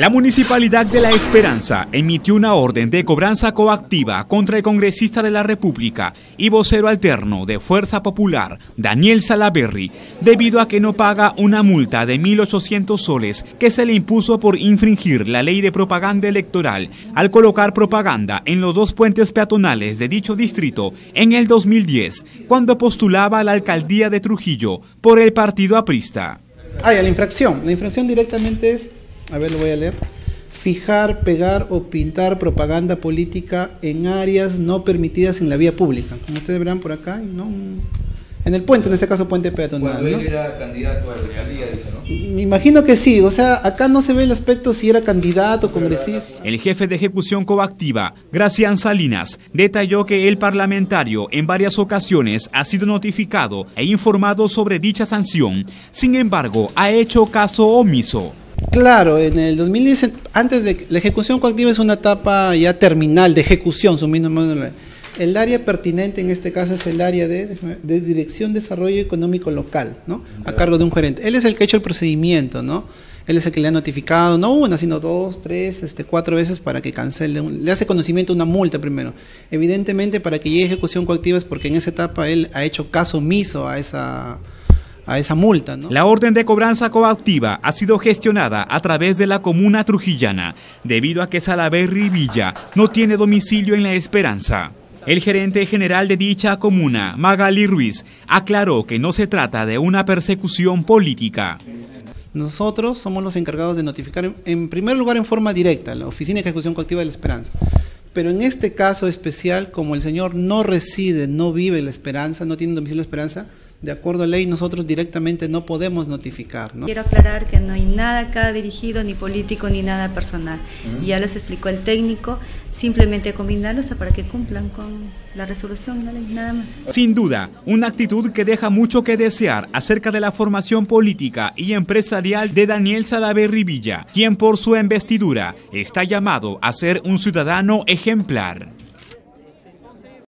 La Municipalidad de La Esperanza emitió una orden de cobranza coactiva contra el congresista de la República y vocero alterno de Fuerza Popular, Daniel Salaberry, debido a que no paga una multa de 1.800 soles que se le impuso por infringir la ley de propaganda electoral al colocar propaganda en los dos puentes peatonales de dicho distrito en el 2010, cuando postulaba a la alcaldía de Trujillo por el partido aprista. Ah, la infracción. La infracción directamente es a ver, lo voy a leer. Fijar, pegar o pintar propaganda política en áreas no permitidas en la vía pública. Como ustedes verán por acá, ¿no? En el puente, en este caso puente peatonal. Cuando él era candidato a la alcaldía, dice, ¿no? Me imagino que sí, o sea, acá no se ve el aspecto si era candidato, o congresista. El jefe de ejecución coactiva, Gracián Salinas, detalló que el parlamentario en varias ocasiones ha sido notificado e informado sobre dicha sanción, sin embargo, ha hecho caso omiso. Claro, en el 2010, antes de la ejecución coactiva es una etapa ya terminal de ejecución, el área pertinente en este caso es el área de, Dirección de Desarrollo Económico Local, ¿no? A cargo de un gerente. Él es el que ha hecho el procedimiento, ¿no? Él es el que le ha notificado, no una, sino dos, tres, este, cuatro veces para que cancele. Le hace conocimiento una multa primero. Evidentemente, para que llegue a ejecución coactiva es porque en esa etapa él ha hecho caso omiso a esa a esa multa. La orden de cobranza coactiva ha sido gestionada a través de la comuna trujillana, debido a que Salaberry Villa no tiene domicilio en La Esperanza. El gerente general de dicha comuna, Magali Ruiz, aclaró que no se trata de una persecución política. Nosotros somos los encargados de notificar, en primer lugar, en forma directa, la Oficina de Ejecución Coactiva de la Esperanza. Pero en este caso especial, como el señor no reside, no vive la esperanza, no tiene domicilio de esperanza, de acuerdo a ley nosotros directamente no podemos notificar. Quiero aclarar que no hay nada acá dirigido, ni político, ni nada personal. Ya les explicó el técnico, simplemente combinarlos para que cumplan con la resolución, la ley, nada más. Sin duda, una actitud que deja mucho que desear acerca de la formación política y empresarial de Daniel Salaverry Villa, quien por su investidura está llamado a ser un ciudadano ejemplar.